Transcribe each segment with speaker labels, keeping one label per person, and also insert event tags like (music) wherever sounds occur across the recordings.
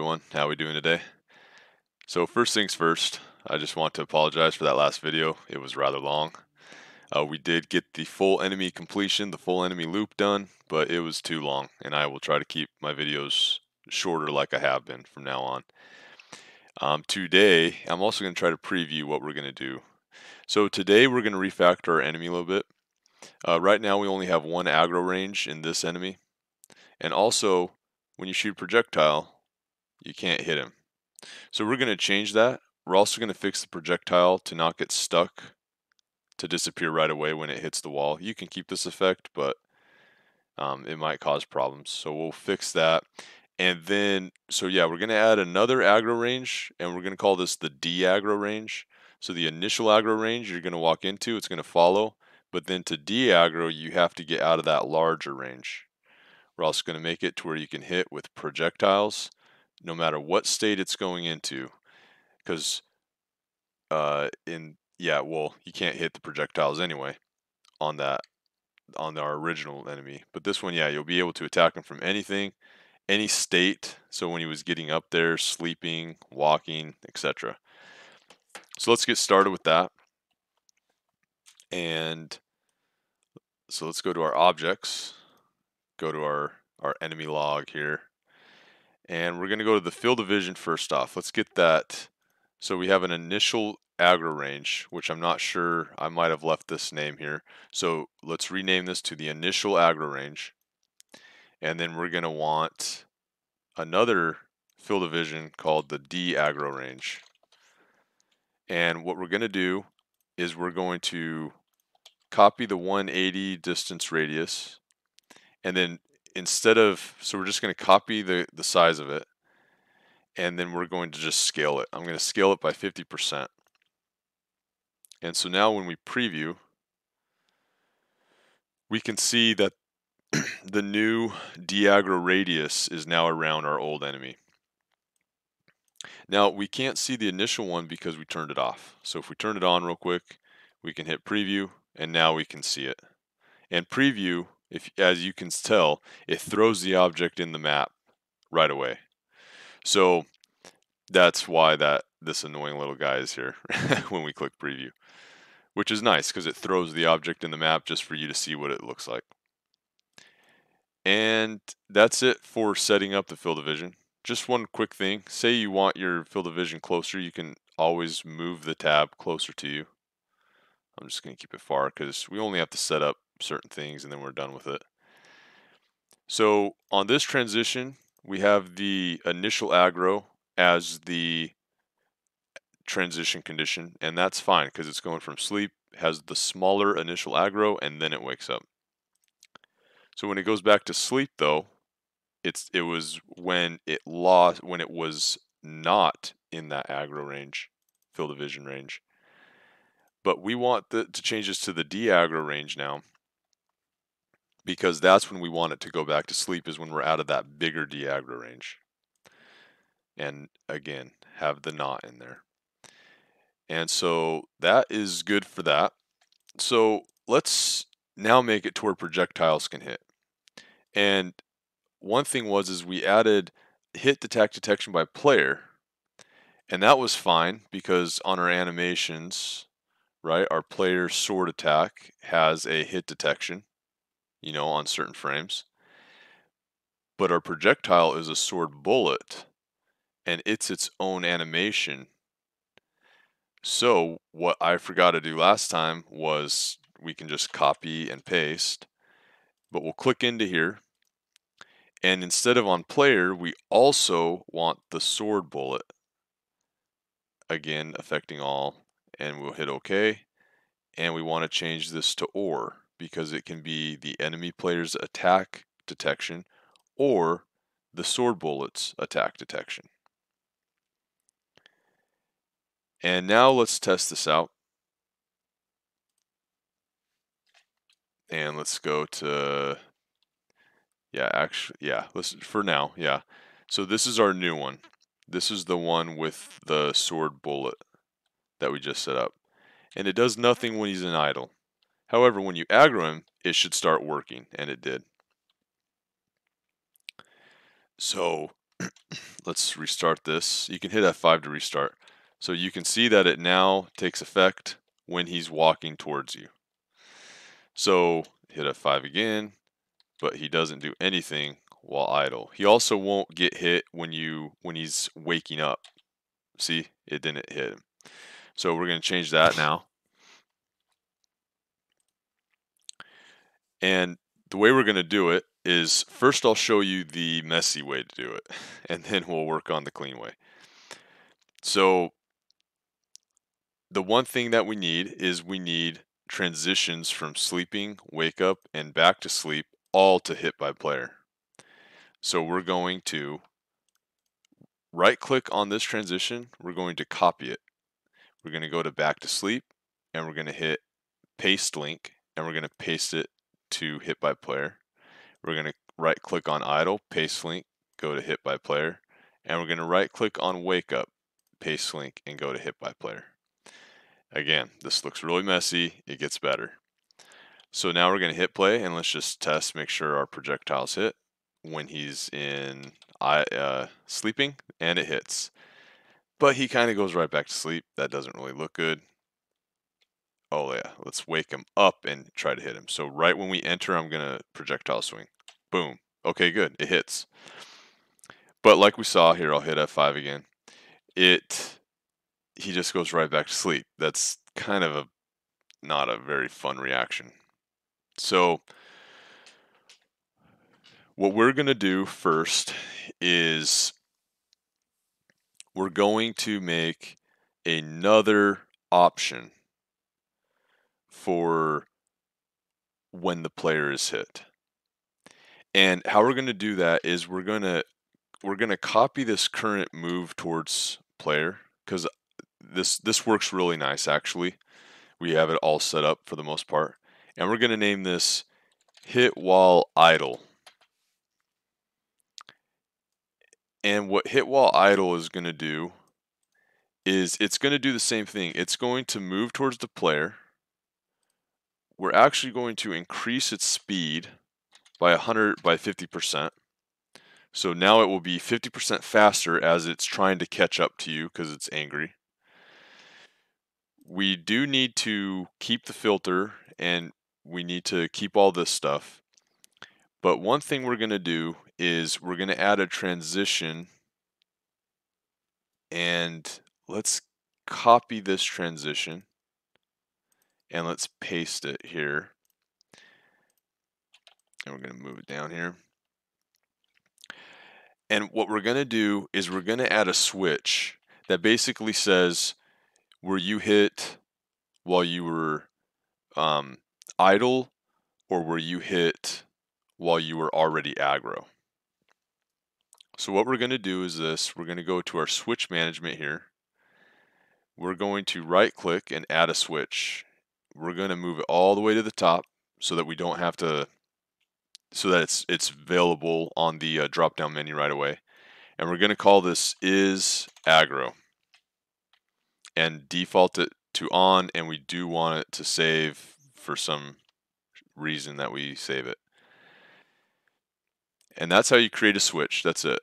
Speaker 1: everyone. How we doing today? So first things first, I just want to apologize for that last video. It was rather long. Uh, we did get the full enemy completion, the full enemy loop done, but it was too long, and I will try to keep my videos shorter like I have been from now on. Um, today, I'm also going to try to preview what we're going to do. So today we're going to refactor our enemy a little bit. Uh, right now we only have one aggro range in this enemy, and also when you shoot projectile, you can't hit him. So we're going to change that. We're also going to fix the projectile to not get stuck to disappear right away when it hits the wall. You can keep this effect, but um, it might cause problems. So we'll fix that. And then, so yeah, we're going to add another aggro range, and we're going to call this the de-aggro range. So the initial aggro range you're going to walk into, it's going to follow. But then to de-aggro, you have to get out of that larger range. We're also going to make it to where you can hit with projectiles no matter what state it's going into. Because uh, in, yeah, well, you can't hit the projectiles anyway on that, on our original enemy. But this one, yeah, you'll be able to attack him from anything, any state. So when he was getting up there, sleeping, walking, etc. So let's get started with that. And so let's go to our objects go to our, our enemy log here. And we're going to go to the field of vision first off. Let's get that. So we have an initial aggro range, which I'm not sure, I might have left this name here. So let's rename this to the initial aggro range. And then we're going to want another field of vision called the de-aggro range. And what we're going to do is we're going to copy the 180 distance radius and then instead of so we're just going to copy the the size of it and then we're going to just scale it. I'm going to scale it by 50% and so now when we preview we can see that (clears throat) the new de-aggro radius is now around our old enemy. Now we can't see the initial one because we turned it off. So if we turn it on real quick we can hit preview and now we can see it. And preview if as you can tell, it throws the object in the map right away. So that's why that this annoying little guy is here (laughs) when we click preview, which is nice because it throws the object in the map just for you to see what it looks like. And that's it for setting up the field of vision. Just one quick thing, say you want your field of vision closer, you can always move the tab closer to you. I'm just going to keep it far because we only have to set up certain things and then we're done with it. So on this transition, we have the initial aggro as the transition condition, and that's fine because it's going from sleep, has the smaller initial aggro, and then it wakes up. So when it goes back to sleep, though, it's it was when it lost when it was not in that aggro range, field of vision range. But we want the, to change this to the D range now because that's when we want it to go back to sleep is when we're out of that bigger de-aggro range. And again, have the not in there. And so that is good for that. So let's now make it to where projectiles can hit. And one thing was is we added hit detect detection by player. And that was fine because on our animations, right, our player sword attack has a hit detection you know, on certain frames. But our projectile is a sword bullet, and it's its own animation. So what I forgot to do last time was we can just copy and paste, but we'll click into here. And instead of on player, we also want the sword bullet. Again, affecting all, and we'll hit OK. And we want to change this to OR because it can be the enemy player's attack detection or the sword bullet's attack detection. And now let's test this out. And let's go to, yeah, actually, yeah, let's, for now, yeah. So this is our new one. This is the one with the sword bullet that we just set up. And it does nothing when he's in idle. However, when you aggro him, it should start working, and it did. So (clears throat) let's restart this. You can hit F5 to restart. So you can see that it now takes effect when he's walking towards you. So hit F5 again, but he doesn't do anything while idle. He also won't get hit when you when he's waking up. See, it didn't hit him. So we're going to change that now. And the way we're going to do it is first I'll show you the messy way to do it, (laughs) and then we'll work on the clean way. So the one thing that we need is we need transitions from sleeping, wake up, and back to sleep all to hit by player. So we're going to right click on this transition, we're going to copy it. We're going to go to back to sleep and we're going to hit paste link and we're going to paste it to hit by player. We're going to right click on idle, paste link, go to hit by player, and we're going to right click on wake up, paste link, and go to hit by player. Again, this looks really messy, it gets better. So now we're going to hit play and let's just test, make sure our projectiles hit when he's in uh, sleeping, and it hits. But he kind of goes right back to sleep. That doesn't really look good. Oh yeah, let's wake him up and try to hit him. So right when we enter, I'm going to projectile swing. Boom. Okay, good. It hits. But like we saw here, I'll hit F5 again. It, he just goes right back to sleep. That's kind of a, not a very fun reaction. So what we're going to do first is we're going to make another option for when the player is hit. And how we're going to do that is we're going to we're going to copy this current move towards player cuz uh, this this works really nice actually. We have it all set up for the most part. And we're going to name this hit while idle. And what hit while idle is going to do is it's going to do the same thing. It's going to move towards the player. We're actually going to increase its speed by 100 by 50%. So now it will be 50% faster as it's trying to catch up to you because it's angry. We do need to keep the filter and we need to keep all this stuff. But one thing we're going to do is we're going to add a transition and let's copy this transition and let's paste it here. And we're going to move it down here. And what we're going to do is we're going to add a switch that basically says, were you hit while you were um, idle or were you hit while you were already aggro? So what we're going to do is this, we're going to go to our switch management here. We're going to right click and add a switch. We're going to move it all the way to the top so that we don't have to, so that it's, it's available on the uh, drop down menu right away. And we're going to call this is aggro and default it to on and we do want it to save for some reason that we save it. And that's how you create a switch. That's it.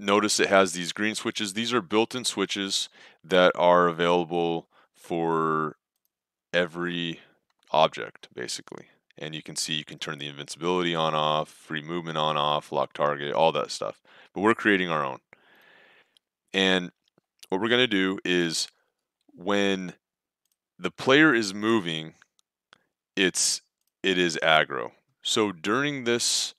Speaker 1: Notice it has these green switches. These are built-in switches that are available for every object, basically. And you can see you can turn the invincibility on off, free movement on off, lock target, all that stuff. But we're creating our own. And what we're going to do is when the player is moving, it's it is aggro. So during this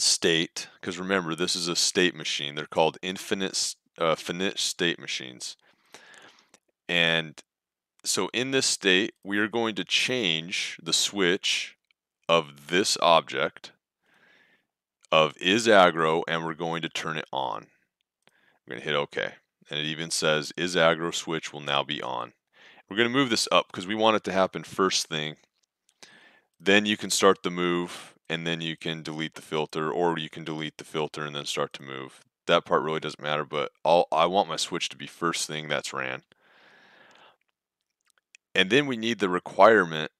Speaker 1: state, because remember this is a state machine, they're called infinite uh, finite state machines. And so in this state, we are going to change the switch of this object of is aggro and we're going to turn it on. We're going to hit OK. And it even says is aggro switch will now be on. We're going to move this up because we want it to happen first thing. Then you can start the move and then you can delete the filter or you can delete the filter and then start to move. That part really doesn't matter, but I'll, I want my switch to be first thing that's ran. And then we need the requirement.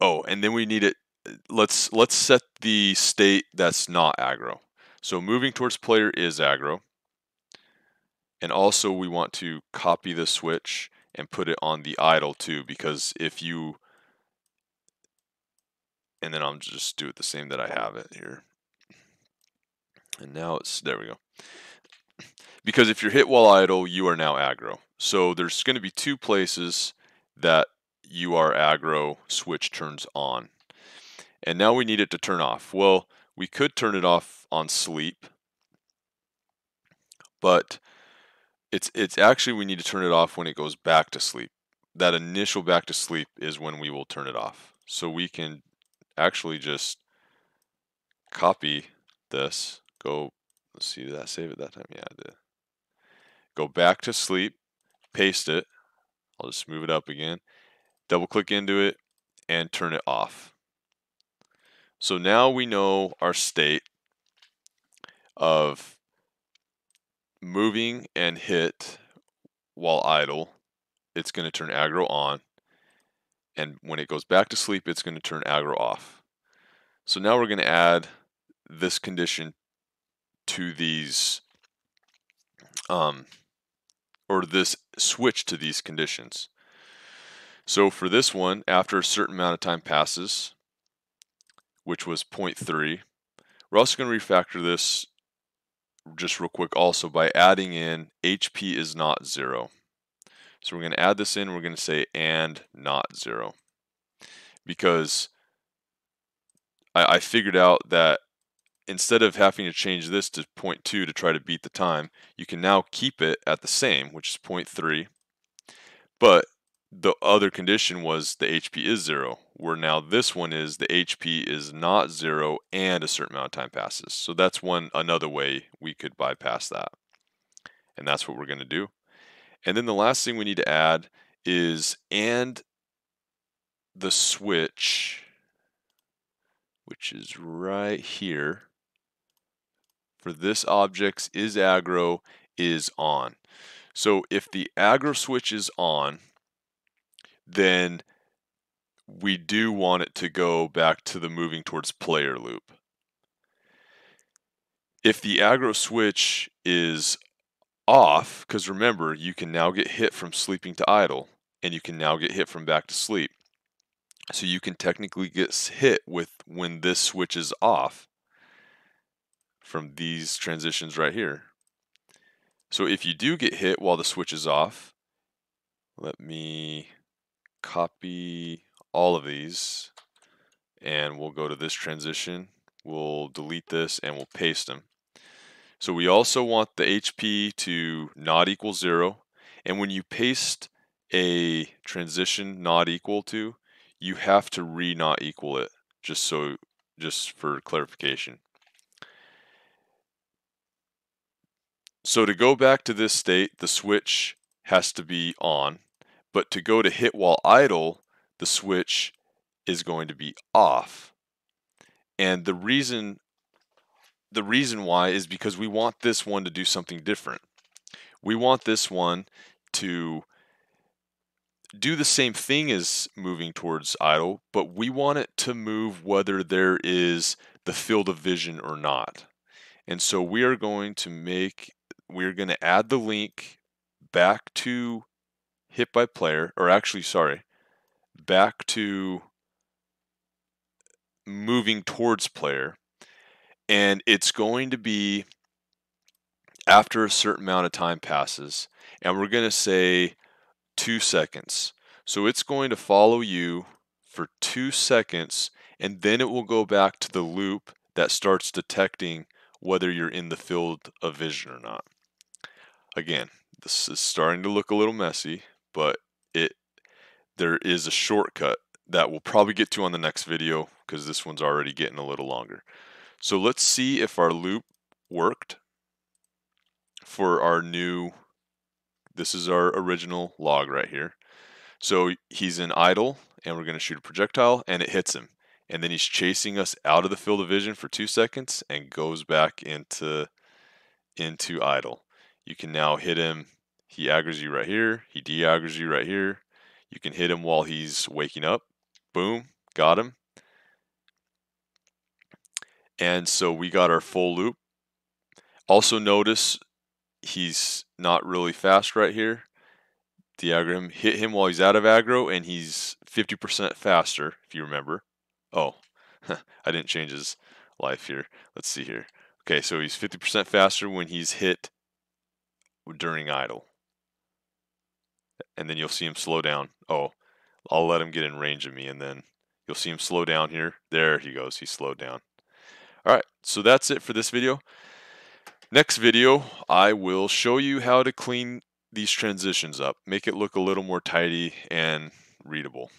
Speaker 1: Oh, and then we need it, uh, let's let's set the state that's not aggro. So moving towards player is aggro. And also we want to copy the switch and put it on the idle too because if you and then I'll just do it the same that I have it here. And now it's there we go. Because if you're hit while idle, you are now aggro. So there's going to be two places that you are aggro switch turns on. And now we need it to turn off. Well, we could turn it off on sleep, but it's it's actually we need to turn it off when it goes back to sleep. That initial back to sleep is when we will turn it off. So we can actually just copy this, go let's see, did that save it that time? Yeah, I did. Go back to sleep, paste it. I'll just move it up again. Double click into it and turn it off. So now we know our state of moving and hit while idle. It's going to turn aggro on. And when it goes back to sleep, it's going to turn aggro off. So now we're going to add this condition to these, um, or this switch to these conditions. So for this one, after a certain amount of time passes, which was 0.3. We're also going to refactor this just real quick also by adding in HP is not zero. So we're going to add this in, we're going to say and not zero. Because I, I figured out that instead of having to change this to 0.2 to try to beat the time, you can now keep it at the same, which is 0.3. But the other condition was the HP is zero, where now this one is the HP is not zero and a certain amount of time passes. So that's one another way we could bypass that. And that's what we're going to do. And then the last thing we need to add is and the switch, which is right here, for this objects is aggro is on. So if the aggro switch is on, then we do want it to go back to the moving towards player loop. If the aggro switch is off, because remember, you can now get hit from sleeping to idle, and you can now get hit from back to sleep. So you can technically get hit with when this switch is off from these transitions right here. So if you do get hit while the switch is off, let me copy all of these and we'll go to this transition. We'll delete this and we'll paste them. So we also want the HP to not equal zero. And when you paste a transition not equal to, you have to re not equal it just so just for clarification. So to go back to this state, the switch has to be on. But to go to hit while idle, the switch is going to be off. And the reason the reason why is because we want this one to do something different. We want this one to do the same thing as moving towards idle, but we want it to move whether there is the field of vision or not. And so we are going to make, we're going to add the link back to hit by player, or actually, sorry, back to moving towards player. And it's going to be after a certain amount of time passes. And we're going to say two seconds. So it's going to follow you for two seconds, and then it will go back to the loop that starts detecting whether you're in the field of vision or not. Again, this is starting to look a little messy, but it there is a shortcut that we'll probably get to on the next video because this one's already getting a little longer. So let's see if our loop worked for our new, this is our original log right here. So he's in idle and we're going to shoot a projectile and it hits him. And then he's chasing us out of the field of vision for two seconds and goes back into, into idle. You can now hit him he aggro's you right here. He de-aggro's you right here. You can hit him while he's waking up. Boom, got him. And so we got our full loop. Also notice he's not really fast right here. Diagram hit him while he's out of aggro and he's 50% faster, if you remember. Oh, (laughs) I didn't change his life here. Let's see here. Okay, so he's 50% faster when he's hit during idle. And then you'll see him slow down. Oh, I'll let him get in range of me and then you'll see him slow down here. There he goes. He slowed down. All right, so that's it for this video. Next video, I will show you how to clean these transitions up, make it look a little more tidy and readable.